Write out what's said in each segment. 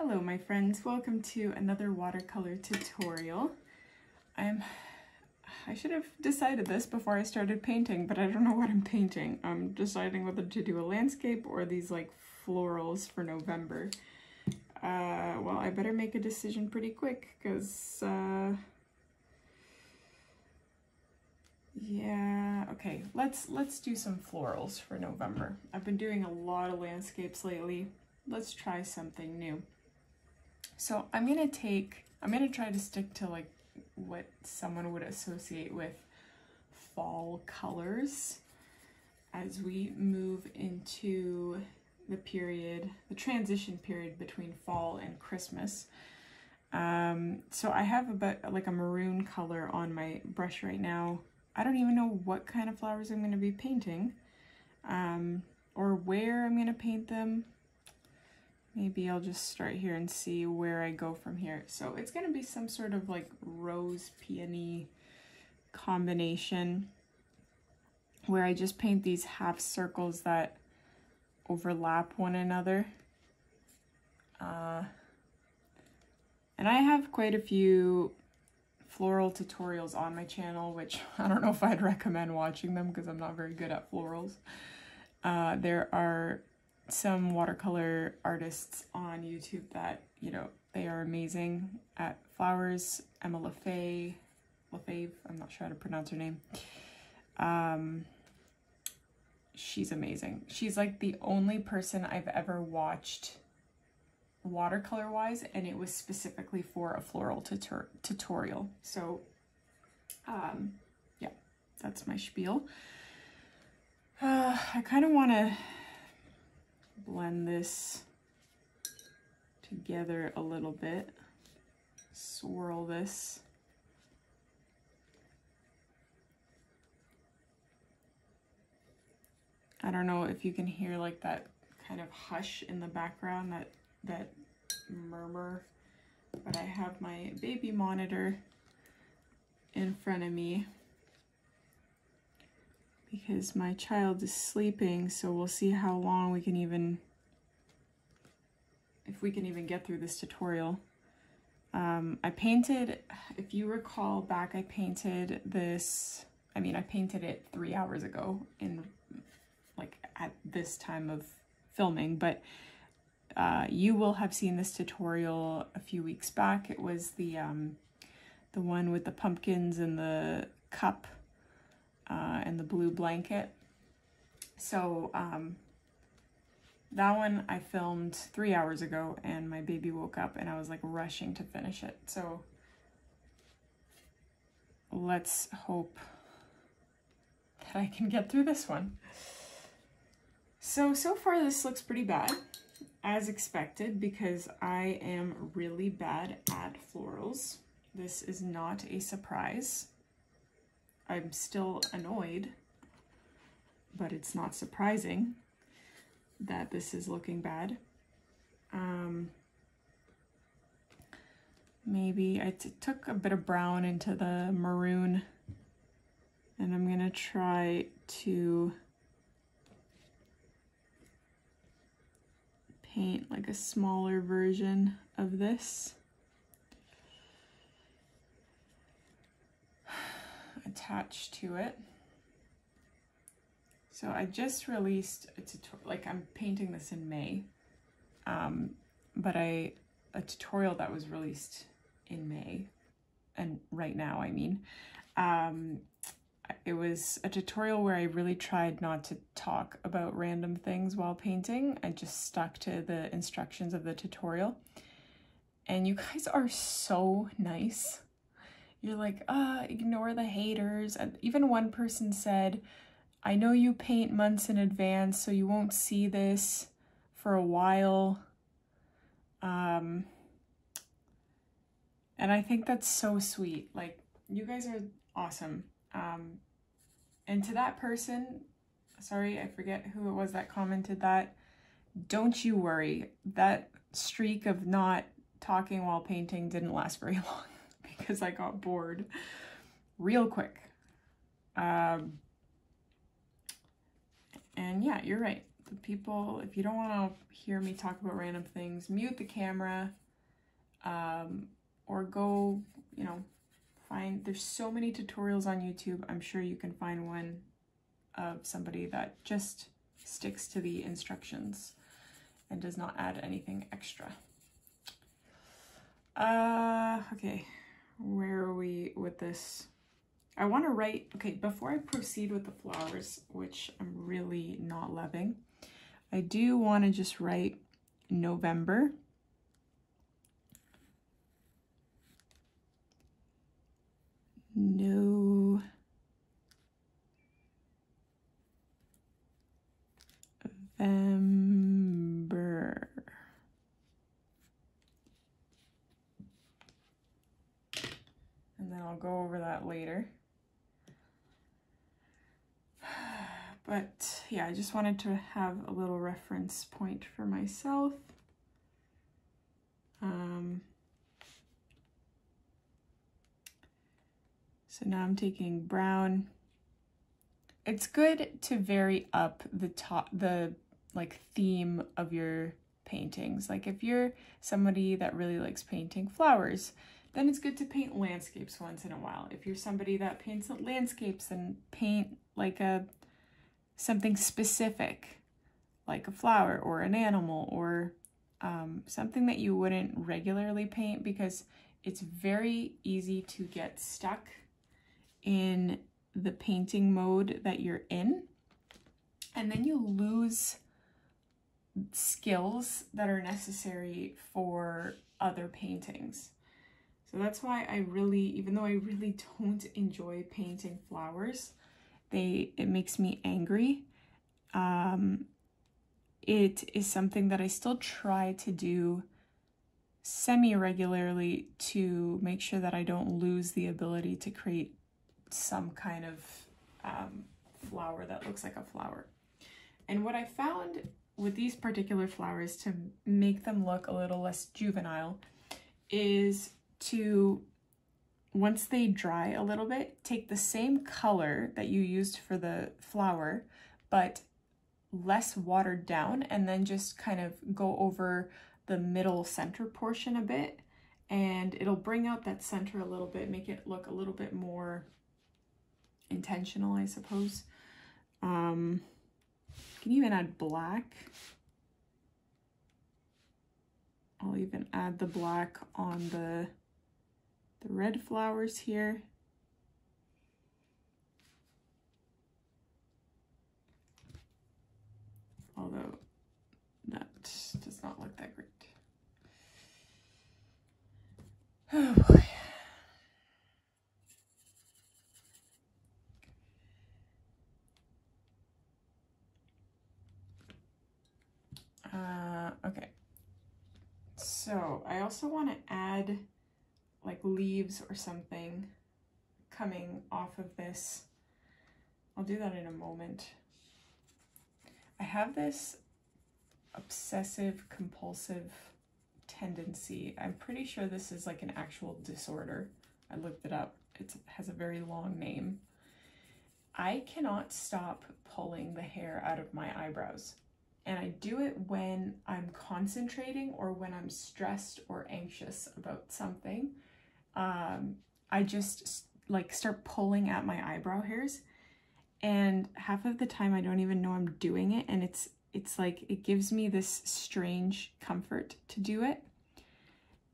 Hello my friends, welcome to another watercolor tutorial. I'm, I should have decided this before I started painting, but I don't know what I'm painting. I'm deciding whether to do a landscape or these like florals for November. Uh, well, I better make a decision pretty quick because, uh, yeah, okay, let's, let's do some florals for November. I've been doing a lot of landscapes lately. Let's try something new. So I'm gonna take, I'm gonna try to stick to like what someone would associate with fall colors as we move into the period, the transition period between fall and Christmas. Um, so I have about like a maroon color on my brush right now. I don't even know what kind of flowers I'm going to be painting um, or where I'm going to paint them. Maybe I'll just start here and see where I go from here. So it's going to be some sort of like rose peony combination where I just paint these half circles that overlap one another. Uh, and I have quite a few floral tutorials on my channel, which I don't know if I'd recommend watching them because I'm not very good at florals. Uh, there are some watercolor artists on YouTube that, you know, they are amazing at flowers. Emma Lefebvre, Lefebvre, I'm not sure how to pronounce her name. Um, she's amazing. She's like the only person I've ever watched watercolor wise and it was specifically for a floral tutor tutorial. So um, yeah, that's my spiel. Uh, I kind of want to blend this together a little bit, swirl this. I don't know if you can hear like that kind of hush in the background, that, that murmur, but I have my baby monitor in front of me because my child is sleeping, so we'll see how long we can even, if we can even get through this tutorial. Um, I painted, if you recall back, I painted this, I mean, I painted it three hours ago in like at this time of filming, but uh, you will have seen this tutorial a few weeks back. It was the, um, the one with the pumpkins and the cup uh, and the blue blanket. So um, that one I filmed three hours ago and my baby woke up and I was like rushing to finish it. So let's hope that I can get through this one. So, so far this looks pretty bad, as expected, because I am really bad at florals. This is not a surprise. I'm still annoyed, but it's not surprising that this is looking bad. Um, maybe I took a bit of brown into the maroon and I'm gonna try to paint like a smaller version of this. Attached to it. So I just released a tutorial, like I'm painting this in May, um, but I, a tutorial that was released in May, and right now I mean, um, it was a tutorial where I really tried not to talk about random things while painting. I just stuck to the instructions of the tutorial. And you guys are so nice. You're like, ah, ignore the haters. And even one person said, I know you paint months in advance, so you won't see this for a while. Um, and I think that's so sweet. Like, you guys are awesome. Um, and to that person, sorry, I forget who it was that commented that, don't you worry. That streak of not talking while painting didn't last very long because I got bored real quick. Um, and yeah, you're right. the people, if you don't want to hear me talk about random things, mute the camera um, or go, you know, find, there's so many tutorials on YouTube. I'm sure you can find one of somebody that just sticks to the instructions and does not add anything extra. Uh, okay, where are we with this? I want to write, okay, before I proceed with the flowers, which I'm really not loving, I do want to just write November. No. November. And then I'll go over that later. But yeah, I just wanted to have a little reference point for myself. Um, so now I'm taking brown. It's good to vary up the top, the like theme of your paintings. Like if you're somebody that really likes painting flowers, then it's good to paint landscapes once in a while. If you're somebody that paints landscapes, then paint like a something specific, like a flower or an animal or um, something that you wouldn't regularly paint because it's very easy to get stuck in the painting mode that you're in. And then you lose skills that are necessary for other paintings. So that's why I really, even though I really don't enjoy painting flowers, they it makes me angry. Um, it is something that I still try to do semi-regularly to make sure that I don't lose the ability to create some kind of um, flower that looks like a flower. And what I found with these particular flowers to make them look a little less juvenile is to once they dry a little bit, take the same color that you used for the flower, but less watered down, and then just kind of go over the middle center portion a bit, and it'll bring out that center a little bit, make it look a little bit more intentional, I suppose. Um, can even add black. I'll even add the black on the the red flowers here. Although that does not look that great. Oh boy. Uh, okay. So I also want to add like leaves or something coming off of this. I'll do that in a moment. I have this obsessive compulsive tendency. I'm pretty sure this is like an actual disorder. I looked it up. It has a very long name. I cannot stop pulling the hair out of my eyebrows. And I do it when I'm concentrating or when I'm stressed or anxious about something um, I just like start pulling at my eyebrow hairs. And half of the time I don't even know I'm doing it. And it's it's like it gives me this strange comfort to do it.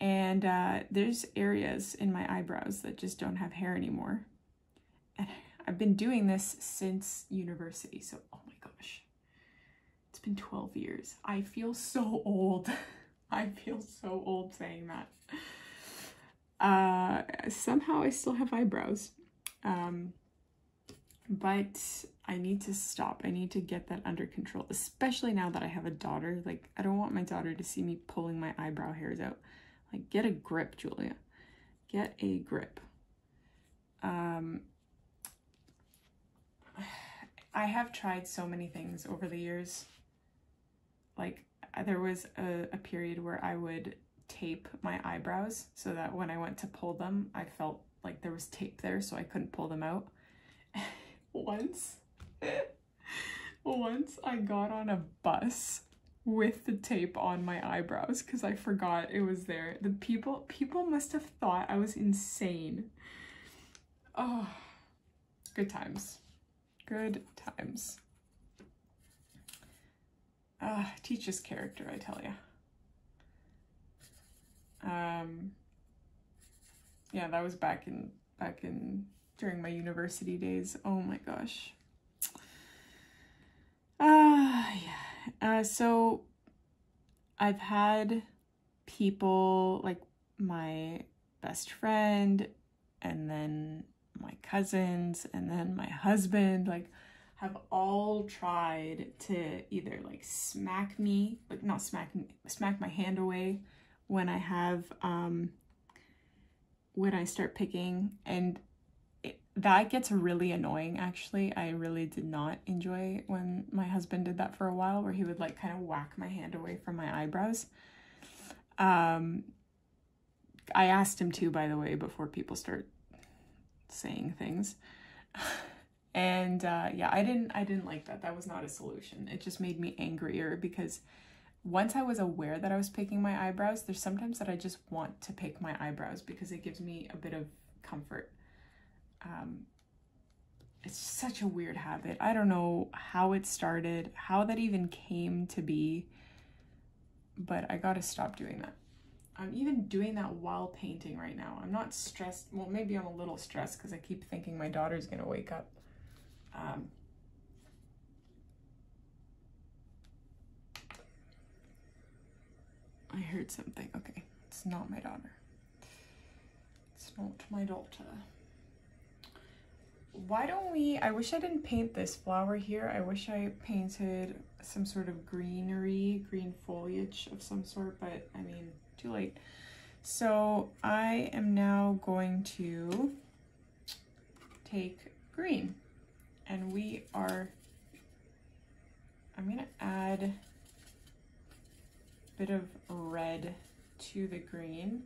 And uh, there's areas in my eyebrows that just don't have hair anymore. And I've been doing this since university. So oh my gosh. It's been 12 years. I feel so old. I feel so old saying that uh, somehow I still have eyebrows. Um, but I need to stop. I need to get that under control, especially now that I have a daughter. Like, I don't want my daughter to see me pulling my eyebrow hairs out. Like, get a grip, Julia. Get a grip. Um, I have tried so many things over the years. Like, there was a, a period where I would tape my eyebrows so that when I went to pull them, I felt like there was tape there so I couldn't pull them out. once, once I got on a bus with the tape on my eyebrows because I forgot it was there. The people people must have thought I was insane. Oh, good times. Good times. Ah, uh, teaches character, I tell you. Um, yeah, that was back in back in during my university days. Oh my gosh. Ah, uh, yeah. Uh, so I've had people like my best friend and then my cousins and then my husband like have all tried to either like smack me, like not smack me, smack my hand away when I have um when I start picking and it, that gets really annoying actually. I really did not enjoy when my husband did that for a while where he would like kind of whack my hand away from my eyebrows. Um I asked him to by the way before people start saying things. and uh yeah, I didn't I didn't like that. That was not a solution. It just made me angrier because once I was aware that I was picking my eyebrows, there's sometimes that I just want to pick my eyebrows because it gives me a bit of comfort. Um, it's such a weird habit. I don't know how it started, how that even came to be, but I gotta stop doing that. I'm even doing that while painting right now. I'm not stressed. Well, maybe I'm a little stressed because I keep thinking my daughter's gonna wake up. Um, I heard something. Okay, it's not my daughter. It's not my daughter. Why don't we, I wish I didn't paint this flower here. I wish I painted some sort of greenery, green foliage of some sort, but I mean, too late. So I am now going to take green and we are, I'm gonna add bit of red to the green.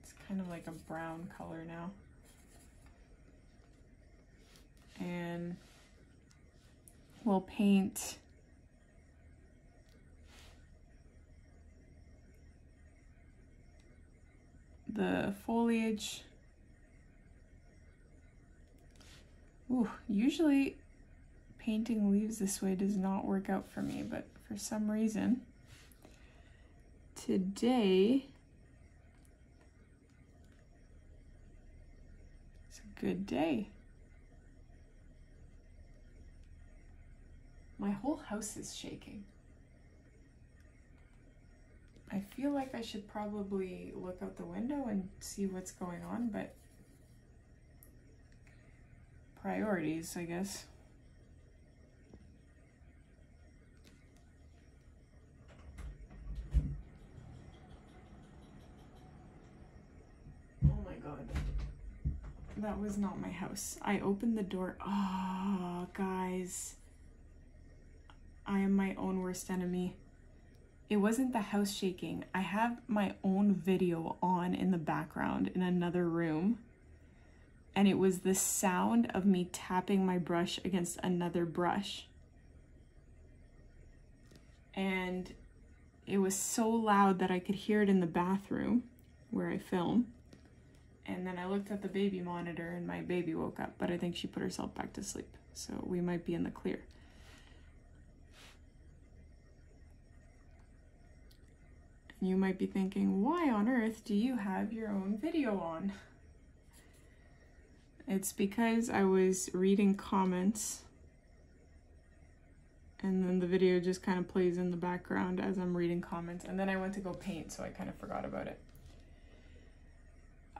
It's kind of like a brown color now. And we'll paint the foliage. Ooh, usually painting leaves this way does not work out for me, but for some reason today is a good day. My whole house is shaking. I feel like I should probably look out the window and see what's going on, but priorities, I guess. That was not my house. I opened the door. Oh, guys. I am my own worst enemy. It wasn't the house shaking. I have my own video on in the background in another room. And it was the sound of me tapping my brush against another brush. And it was so loud that I could hear it in the bathroom where I film and then I looked at the baby monitor and my baby woke up, but I think she put herself back to sleep. So we might be in the clear. You might be thinking, why on earth do you have your own video on? It's because I was reading comments and then the video just kind of plays in the background as I'm reading comments. And then I went to go paint, so I kind of forgot about it.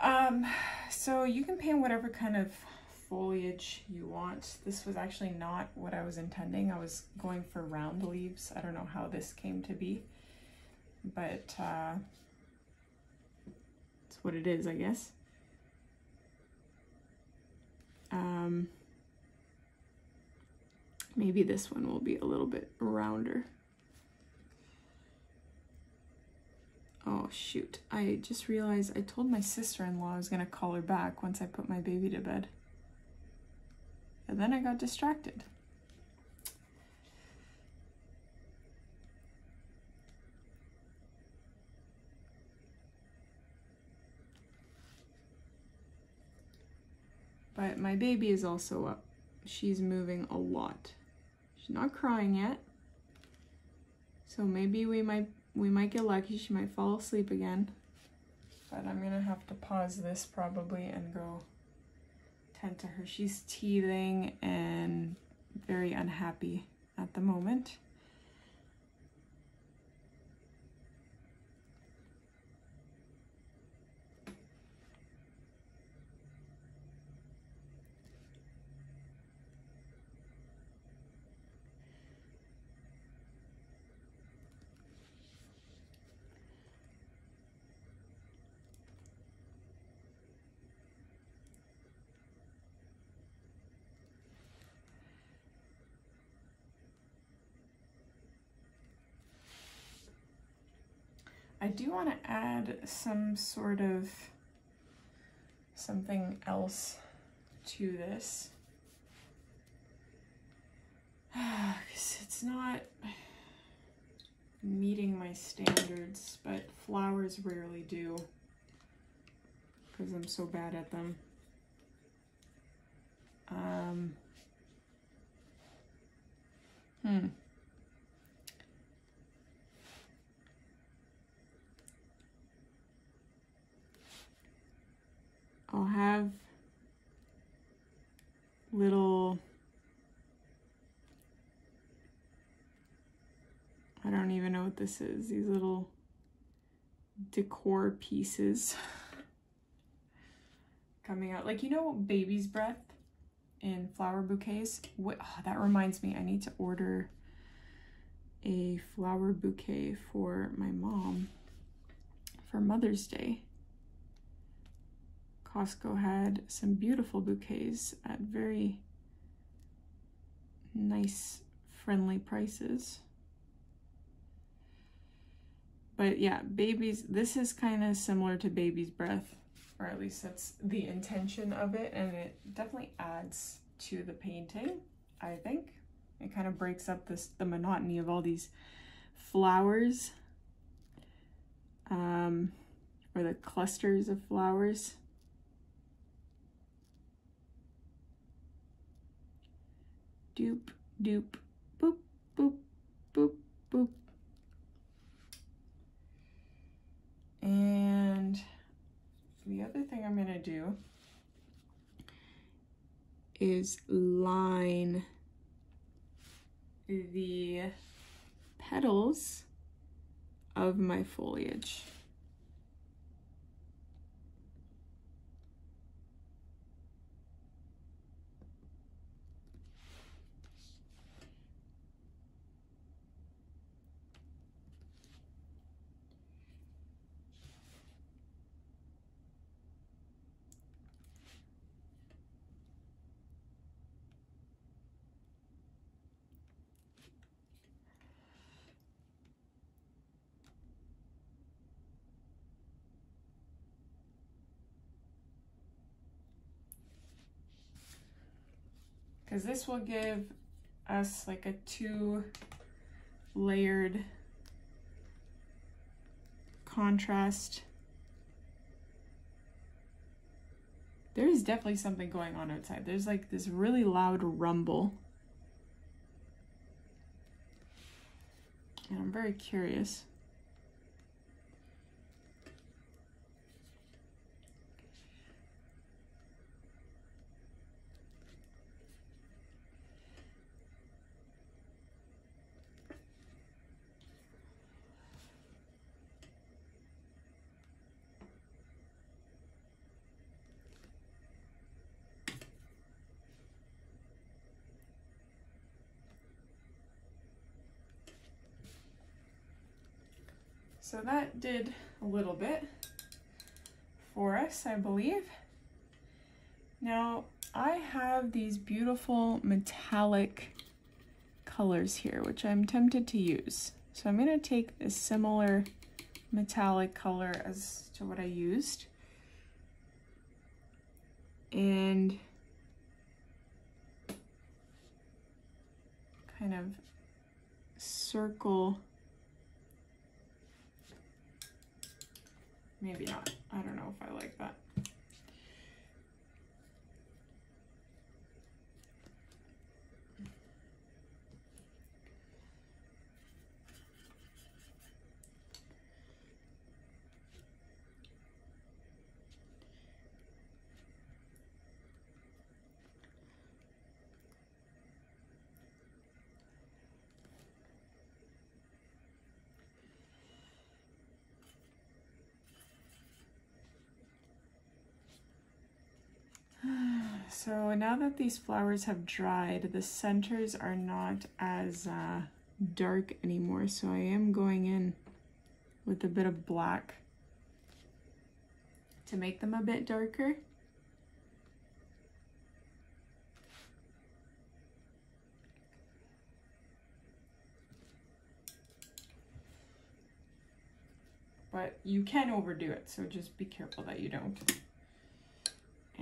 Um, so you can paint whatever kind of foliage you want. This was actually not what I was intending. I was going for round leaves. I don't know how this came to be, but uh, it's what it is, I guess. Um, maybe this one will be a little bit rounder. Oh shoot, I just realized I told my sister-in-law I was gonna call her back once I put my baby to bed. And then I got distracted. But my baby is also up. She's moving a lot. She's not crying yet. So maybe we might we might get lucky. She might fall asleep again. But I'm gonna have to pause this probably and go tend to her. She's teething and very unhappy at the moment. I do want to add some sort of something else to this. Because it's not meeting my standards, but flowers rarely do because I'm so bad at them. Um, hmm. Have little, I don't even know what this is, these little decor pieces coming out. Like, you know, baby's breath in flower bouquets? What, oh, that reminds me, I need to order a flower bouquet for my mom for Mother's Day. Costco had some beautiful bouquets at very nice, friendly prices. But yeah, babies, this is kind of similar to baby's breath, or at least that's the intention of it, and it definitely adds to the painting, I think. It kind of breaks up this the monotony of all these flowers, um, or the clusters of flowers. Doop, doop, boop, boop, boop, boop. And the other thing I'm gonna do is line the petals of my foliage. Because this will give us like a two layered contrast. There is definitely something going on outside. There's like this really loud rumble. And I'm very curious. So that did a little bit for us, I believe. Now, I have these beautiful metallic colors here, which I'm tempted to use. So I'm gonna take a similar metallic color as to what I used. And kind of circle Maybe not. I don't know if I like that. So now that these flowers have dried, the centers are not as uh, dark anymore. So I am going in with a bit of black to make them a bit darker. But you can overdo it, so just be careful that you don't.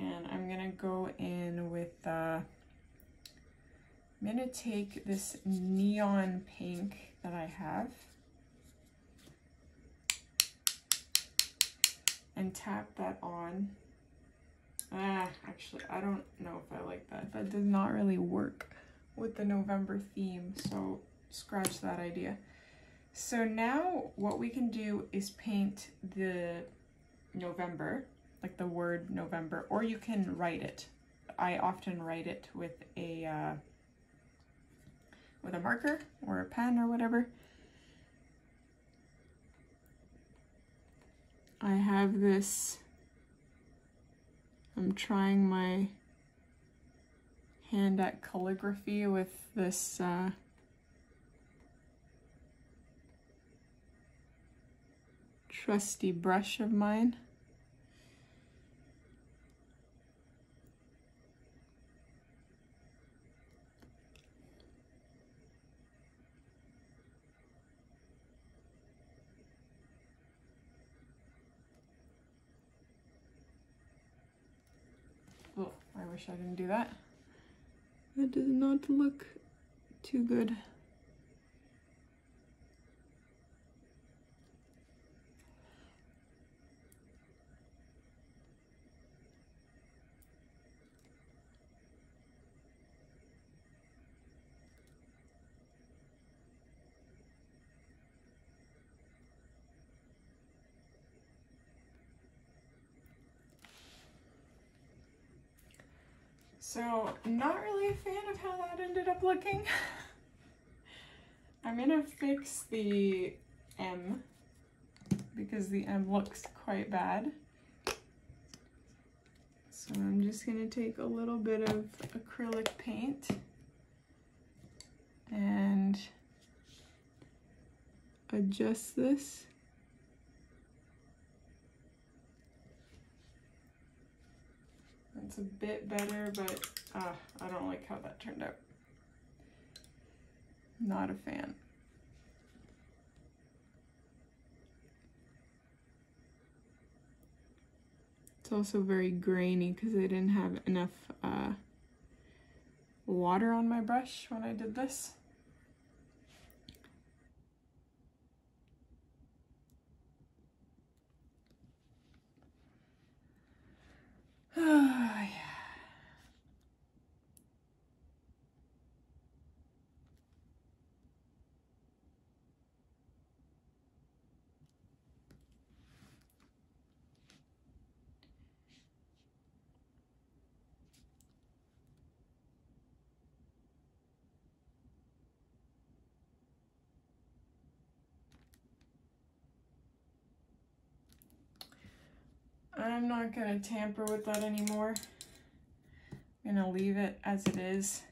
And I'm gonna go in with, uh, I'm gonna take this neon pink that I have and tap that on. Ah, actually, I don't know if I like that. That does not really work with the November theme, so scratch that idea. So now what we can do is paint the November, like the word November, or you can write it. I often write it with a uh, with a marker or a pen or whatever. I have this, I'm trying my hand at calligraphy with this uh, trusty brush of mine. Oh, I wish I didn't do that. That does not look too good. So, not really a fan of how that ended up looking. I'm gonna fix the M because the M looks quite bad. So I'm just gonna take a little bit of acrylic paint and adjust this. It's a bit better, but uh, I don't like how that turned out. Not a fan. It's also very grainy because I didn't have enough uh, water on my brush when I did this. yeah. I'm not gonna tamper with that anymore. I'm gonna leave it as it is.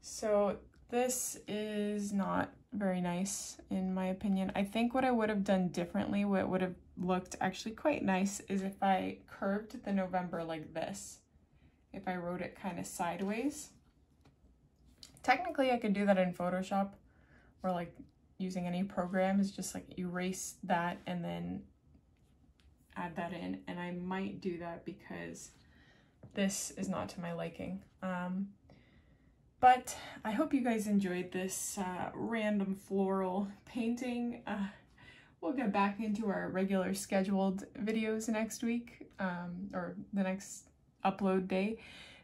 So this is not very nice in my opinion. I think what I would have done differently, what would have looked actually quite nice is if I curved the November like this. If I wrote it kind of sideways. Technically I could do that in Photoshop or like using any program is just like erase that and then add that in and I might do that because this is not to my liking. Um, but I hope you guys enjoyed this uh, random floral painting. Uh, we'll get back into our regular scheduled videos next week um, or the next upload day.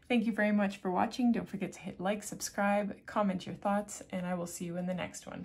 Thank you very much for watching. Don't forget to hit like, subscribe, comment your thoughts, and I will see you in the next one.